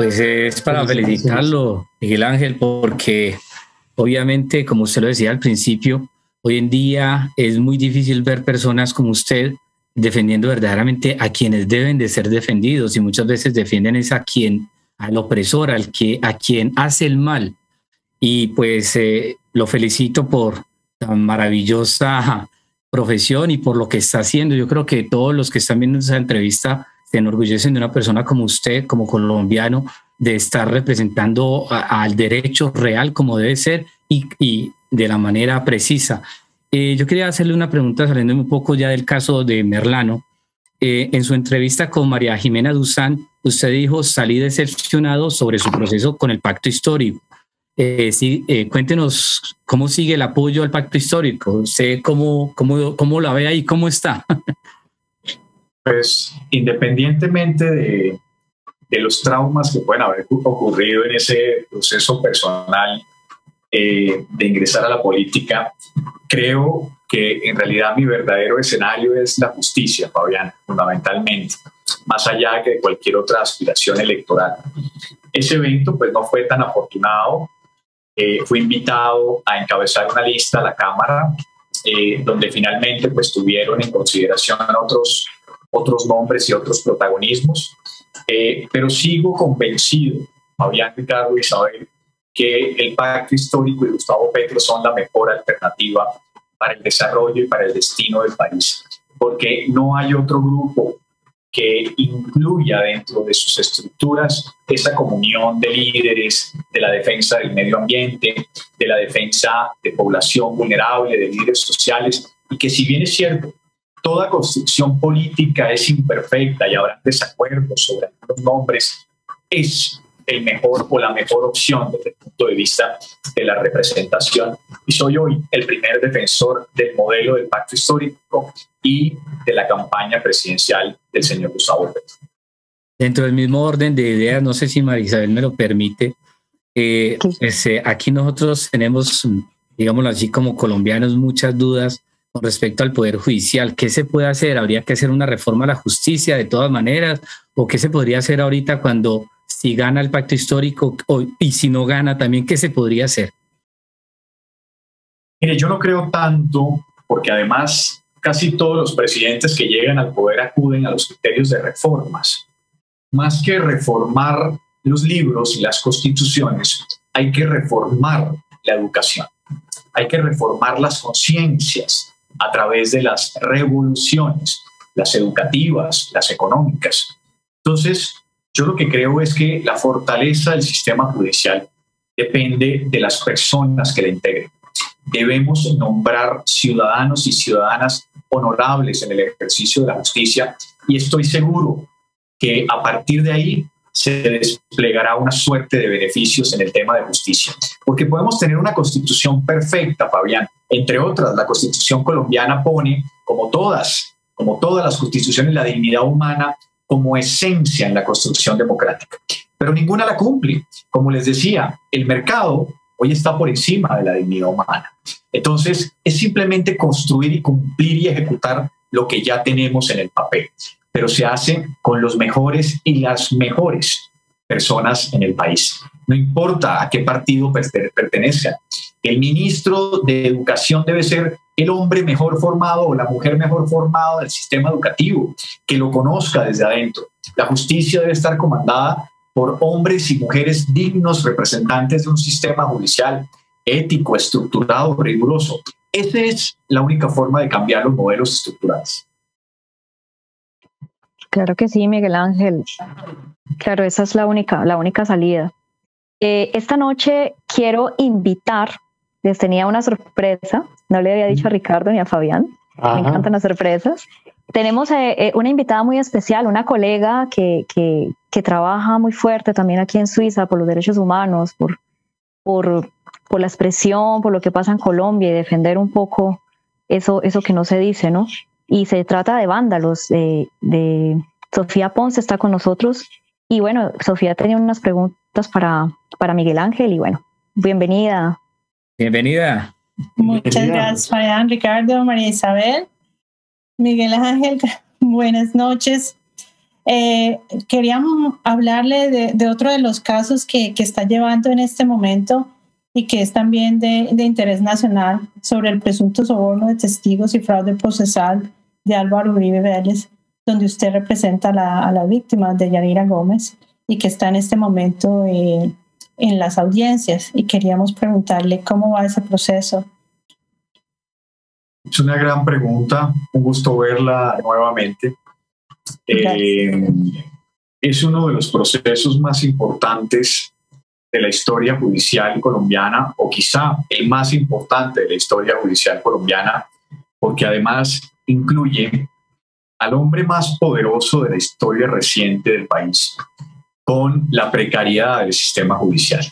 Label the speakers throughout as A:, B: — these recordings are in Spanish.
A: Pues es para felicitarlo, Miguel Ángel, porque obviamente, como usted lo decía al principio, hoy en día es muy difícil ver personas como usted defendiendo verdaderamente a quienes deben de ser defendidos y muchas veces defienden es a quien, al opresor, al que, a quien hace el mal. Y pues eh, lo felicito por tan maravillosa profesión y por lo que está haciendo. Yo creo que todos los que están viendo esa entrevista se enorgullecen de una persona como usted, como colombiano, de estar representando al derecho real como debe ser y, y de la manera precisa. Eh, yo quería hacerle una pregunta saliendo un poco ya del caso de Merlano. Eh, en su entrevista con María Jimena Duzán, usted dijo, salí decepcionado sobre su proceso con el pacto histórico. Eh, sí, cuéntenos cómo sigue el apoyo al pacto histórico. sé cómo, cómo, cómo la ve ahí, cómo está.
B: pues independientemente de, de los traumas que pueden haber ocurrido en ese proceso personal de ingresar a la política, creo que en realidad mi verdadero escenario es la justicia, Fabián, fundamentalmente, más allá que cualquier otra aspiración electoral. Ese evento pues no fue tan afortunado. Eh, fui invitado a encabezar una lista a la Cámara, eh, donde finalmente pues tuvieron en consideración otros, otros nombres y otros protagonismos, eh, pero sigo convencido, Fabián, Ricardo, Isabel, que el pacto histórico y Gustavo Petro son la mejor alternativa para el desarrollo y para el destino del país, porque no hay otro grupo que incluya dentro de sus estructuras esa comunión de líderes de la defensa del medio ambiente, de la defensa de población vulnerable, de líderes sociales, y que si bien es cierto, toda construcción política es imperfecta y habrá desacuerdos sobre algunos nombres, es el mejor o la mejor opción desde el punto de vista de la representación. Y soy hoy el primer defensor del modelo del pacto histórico y de la campaña presidencial del señor Gustavo Petro.
A: Dentro del mismo orden de ideas, no sé si Marisabel me lo permite, eh, este, aquí nosotros tenemos, digámoslo así, como colombianos, muchas dudas con respecto al Poder Judicial. ¿Qué se puede hacer? ¿Habría que hacer una reforma a la justicia de todas maneras? ¿O qué se podría hacer ahorita cuando si gana el pacto histórico y si no gana también, ¿qué se podría hacer?
B: Mire, yo no creo tanto, porque además casi todos los presidentes que llegan al poder acuden a los criterios de reformas. Más que reformar los libros y las constituciones, hay que reformar la educación, hay que reformar las conciencias a través de las revoluciones, las educativas, las económicas. Entonces, yo lo que creo es que la fortaleza del sistema judicial depende de las personas que la integren. Debemos nombrar ciudadanos y ciudadanas honorables en el ejercicio de la justicia y estoy seguro que a partir de ahí se desplegará una suerte de beneficios en el tema de justicia. Porque podemos tener una constitución perfecta, Fabián. Entre otras, la constitución colombiana pone, como todas, como todas las constituciones, la dignidad humana como esencia en la construcción democrática. Pero ninguna la cumple. Como les decía, el mercado hoy está por encima de la dignidad humana. Entonces, es simplemente construir y cumplir y ejecutar lo que ya tenemos en el papel, pero se hace con los mejores y las mejores personas en el país. No importa a qué partido pertenezcan. El ministro de Educación debe ser el hombre mejor formado o la mujer mejor formada del sistema educativo, que lo conozca desde adentro. La justicia debe estar comandada por hombres y mujeres dignos representantes de un sistema judicial ético, estructurado, riguroso. Esa es la única forma de cambiar los modelos estructurales.
C: Claro que sí, Miguel Ángel. Claro, esa es la única, la única salida. Eh, esta noche quiero invitar, les tenía una sorpresa, no le había dicho a Ricardo ni a Fabián, me encantan las sorpresas. Tenemos eh, eh, una invitada muy especial, una colega que, que, que, trabaja muy fuerte también aquí en Suiza por los derechos humanos, por, por, por la expresión, por lo que pasa en Colombia y defender un poco eso, eso que no se dice, ¿no? Y se trata de vándalos, de, de Sofía Ponce está con nosotros. Y bueno, Sofía tenía unas preguntas para, para Miguel Ángel y bueno, bienvenida.
A: Bienvenida.
D: Muchas gracias, Fabián, Ricardo, María Isabel. Miguel Ángel, buenas noches. Eh, queríamos hablarle de, otro de los casos que, que, está llevando en este momento y que es también de, de, interés nacional sobre el presunto soborno de testigos y fraude procesal de Álvaro Uribe Vélez, donde usted representa a la, a la víctima de Yanira Gómez y que está en este momento eh, en las audiencias. Y queríamos preguntarle cómo va ese proceso.
B: Es una gran pregunta, un gusto verla nuevamente. Eh, es uno de los procesos más importantes de la historia judicial colombiana, o quizá el más importante de la historia judicial colombiana, porque además incluye al hombre más poderoso de la historia reciente del país, con la precariedad del sistema judicial.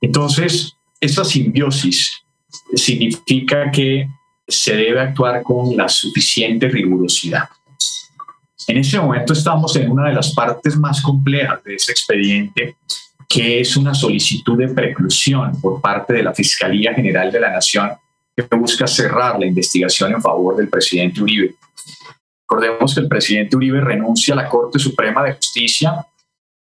B: Entonces, esa simbiosis significa que se debe actuar con la suficiente rigurosidad. En ese momento estamos en una de las partes más complejas de ese expediente, que es una solicitud de preclusión por parte de la Fiscalía General de la Nación que busca cerrar la investigación en favor del presidente Uribe. Recordemos que el presidente Uribe renuncia a la Corte Suprema de Justicia,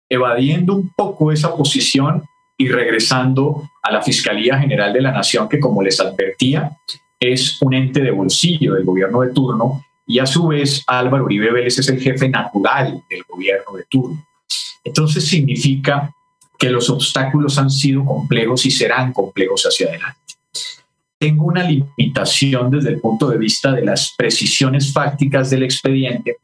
B: evadiendo un poco esa posición y regresando a la Fiscalía General de la Nación, que como les advertía, es un ente de bolsillo del gobierno de turno y a su vez Álvaro Uribe Vélez es el jefe natural del gobierno de turno. Entonces significa que los obstáculos han sido complejos y serán complejos hacia adelante. Tengo una limitación desde el punto de vista de las precisiones fácticas del expediente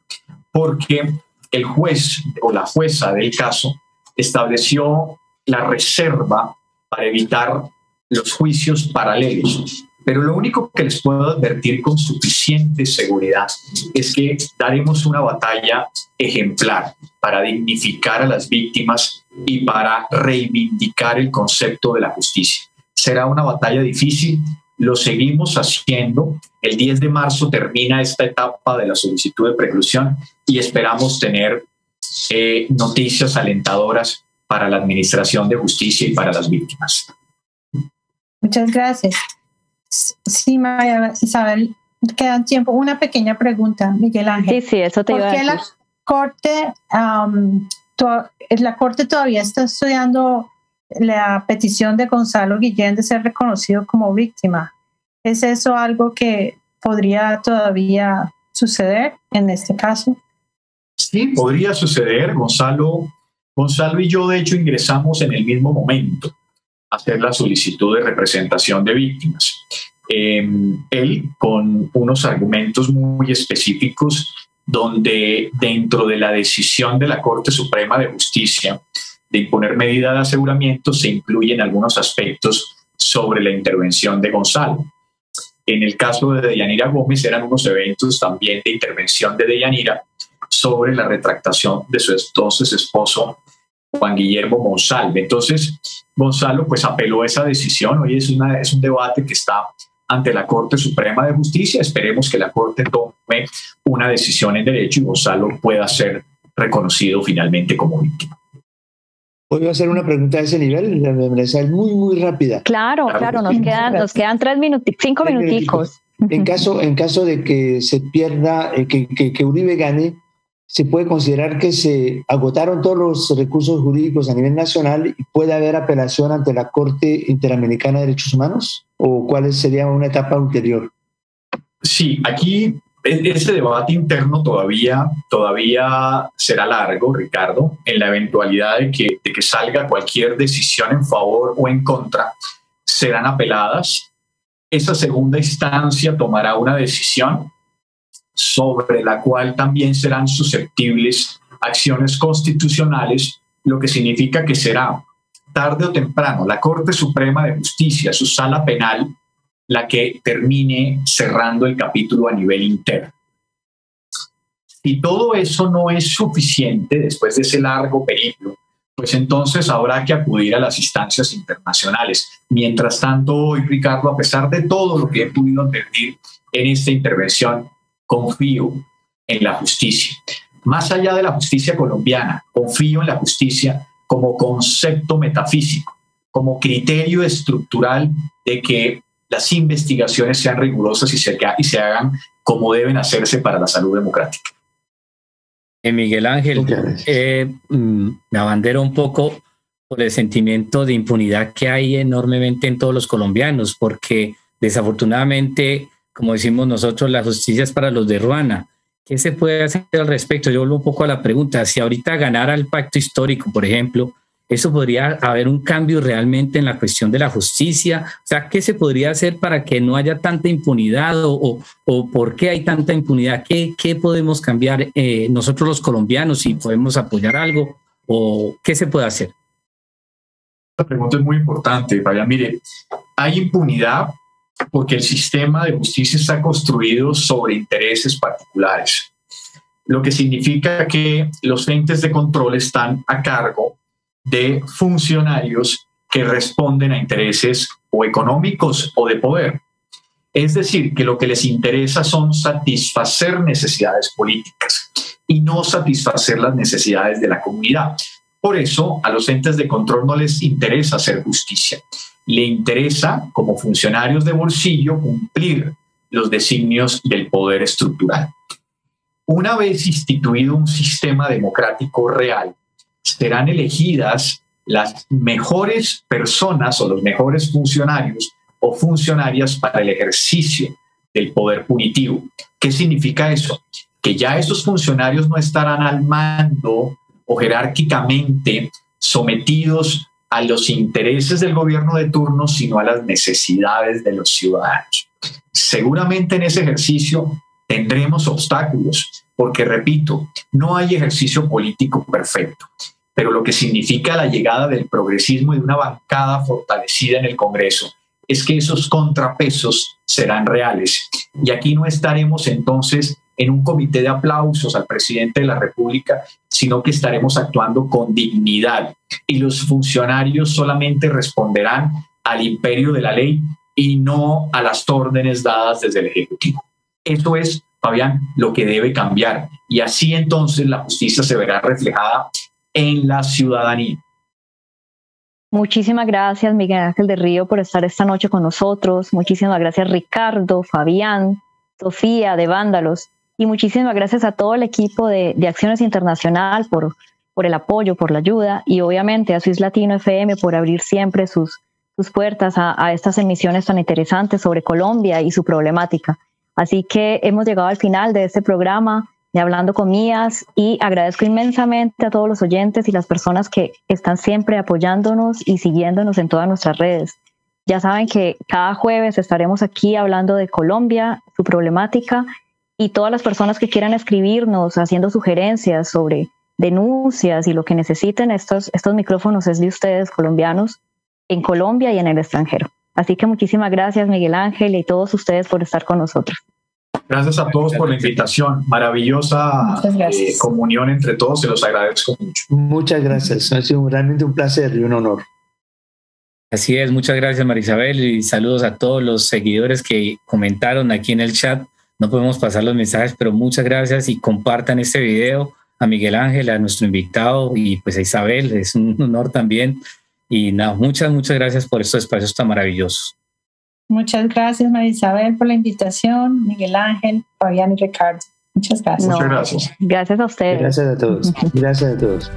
B: porque el juez o la jueza del caso estableció la reserva para evitar los juicios paralelos pero lo único que les puedo advertir con suficiente seguridad es que daremos una batalla ejemplar para dignificar a las víctimas y para reivindicar el concepto de la justicia. Será una batalla difícil, lo seguimos haciendo. El 10 de marzo termina esta etapa de la solicitud de preclusión y esperamos tener eh, noticias alentadoras para la Administración de Justicia y para las víctimas.
D: Muchas gracias. Sí, María Isabel, queda tiempo. Una pequeña pregunta, Miguel Ángel.
C: Sí, sí, eso te iba a
D: decir. la corte, la corte todavía está estudiando la petición de Gonzalo Guillén de ser reconocido como víctima? ¿Es eso algo que podría todavía suceder en este caso?
B: Sí, podría suceder. Gonzalo, Gonzalo y yo, de hecho, ingresamos en el mismo momento hacer la solicitud de representación de víctimas. Em, él con unos argumentos muy específicos donde dentro de la decisión de la Corte Suprema de Justicia de imponer medida de aseguramiento se incluyen algunos aspectos sobre la intervención de Gonzalo. En el caso de Deyanira Gómez eran unos eventos también de intervención de Deyanira sobre la retractación de su entonces esposo Juan Guillermo Monsalve. Entonces, Gonzalo pues apeló a esa decisión. Hoy es, un debate que está ante la Corte Suprema de Justicia. Esperemos que la Corte tome una decisión en derecho y Gonzalo pueda ser reconocido finalmente como víctima.
E: ¿Puedo hacer una pregunta de ese nivel? Me muy, muy rápida.
C: Claro, claro, nos quedan, nos quedan tres minutos, cinco minuticos.
E: En caso, en caso de que se pierda, eh, que, que, que Uribe gane, se puede considerar que se agotaron todos los recursos jurídicos a nivel nacional y puede haber apelación ante la Corte Interamericana de Derechos Humanos? ¿O cuál sería una etapa ulterior?
B: Sí, aquí ese debate interno todavía, todavía será largo, Ricardo, en la eventualidad de que salga cualquier decisión en favor o en contra, serán apeladas. Esa segunda instancia tomará una decisión sobre la cual también serán susceptibles acciones constitucionales, lo que significa que será tarde o temprano la Corte Suprema de Justicia, su sala penal, la que termine cerrando el capítulo a nivel interno. Si todo eso no es suficiente después de ese largo periplo, pues entonces habrá que acudir a las instancias internacionales. Mientras tanto, hoy, Ricardo, a pesar de todo lo que he podido advertir en esta intervención, confío en la justicia. Más allá de la justicia colombiana, confío en la justicia como concepto metafísico, como criterio estructural de que las investigaciones sean rigurosas y se, y se hagan como deben hacerse para la salud democrática.
A: Eh, Miguel Ángel, eh, mm, me abandero un poco por el sentimiento de impunidad que hay enormemente en todos los colombianos, porque desafortunadamente, como decimos nosotros, la justicia es para los de Ruana. ¿Qué se puede hacer al respecto? Yo vuelvo un poco a la pregunta. Si ahorita ganara el pacto histórico, por ejemplo, eso podría haber un cambio realmente en la cuestión de la justicia. O sea, ¿qué se podría hacer para que no haya tanta impunidad o, o, por qué hay tanta impunidad? ¿Qué, qué podemos cambiar eh, nosotros los colombianos si podemos apoyar algo o qué se puede hacer?
B: La pregunta es muy importante, Fabián. Mire, hay impunidad porque el sistema de justicia está construido sobre intereses particulares, lo que significa que los entes de control están a cargo de funcionarios que responden a intereses o económicos o de poder. Es decir, que lo que les interesa son satisfacer necesidades políticas y no satisfacer las necesidades de la comunidad. Por eso a los entes de control no les interesa hacer justicia le interesa, como funcionarios de bolsillo, cumplir los designios del poder estructural. Una vez instituido un sistema democrático real, serán elegidas las mejores personas o los mejores funcionarios o funcionarias para el ejercicio del poder punitivo. ¿Qué significa eso? Que ya esos funcionarios no estarán al mando o jerárquicamente sometidos a los intereses del gobierno de turno, sino a las necesidades de los ciudadanos. Seguramente en ese ejercicio tendremos obstáculos, porque repito, no hay ejercicio político perfecto, pero lo que significa la llegada del progresismo y de una bancada fortalecida en el Congreso es que esos contrapesos serán reales. Y aquí no estaremos entonces en un comité de aplausos al presidente de la República, sino que estaremos actuando con dignidad y los funcionarios solamente responderán al imperio de la ley y no a las órdenes dadas desde el Ejecutivo. Eso es, Fabián, lo que debe cambiar y así entonces la justicia se verá reflejada en la ciudadanía.
C: Muchísimas gracias, Miguel Ángel de Río, por estar esta noche con nosotros. Muchísimas gracias, Ricardo, Fabián, Sofía de Vándalos. Y muchísimas gracias a todo el equipo de, Acciones Internacional por, el apoyo, por la ayuda y obviamente a Swiss Latino FM por abrir siempre sus, puertas a estas emisiones tan interesantes sobre Colombia y su problemática. Así que hemos llegado al final de este programa de Hablando con Mías y agradezco inmensamente a todos los oyentes y las personas que están siempre apoyándonos y siguiéndonos en todas nuestras redes. Ya saben que cada jueves estaremos aquí hablando de Colombia, su problemática y todas las personas que quieran escribirnos haciendo sugerencias sobre denuncias y lo que necesiten, estos, estos micrófonos es de ustedes colombianos en Colombia y en el extranjero. Así que muchísimas gracias Miguel Ángel y todos ustedes por estar con nosotros.
B: Gracias a todos por la invitación. Maravillosa eh, comunión entre todos. Se los agradezco mucho.
E: Muchas gracias. Ha sido realmente un placer y un honor.
A: Así es. Muchas gracias, Marisabel. Y saludos a todos los seguidores que comentaron aquí en el chat no podemos pasar los mensajes, pero muchas gracias y compartan este video a Miguel Ángel, a nuestro invitado y pues a Isabel, es un honor también. Y nada, muchas, muchas gracias por estos espacios tan maravillosos.
D: Muchas gracias, María Isabel, por la invitación, Miguel Ángel, Fabián y Ricardo. Muchas gracias.
B: muchas gracias.
C: Gracias a ustedes.
E: Gracias a todos. Gracias a todos.